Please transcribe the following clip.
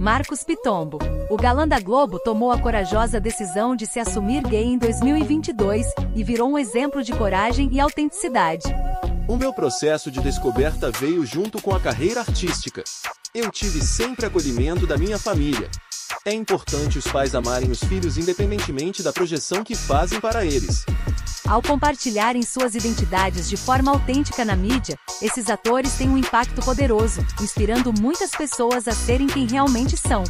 Marcos Pitombo. O galã da Globo tomou a corajosa decisão de se assumir gay em 2022 e virou um exemplo de coragem e autenticidade. O meu processo de descoberta veio junto com a carreira artística. Eu tive sempre acolhimento da minha família. É importante os pais amarem os filhos independentemente da projeção que fazem para eles. Ao compartilharem suas identidades de forma autêntica na mídia, esses atores têm um impacto poderoso, inspirando muitas pessoas a serem quem realmente são.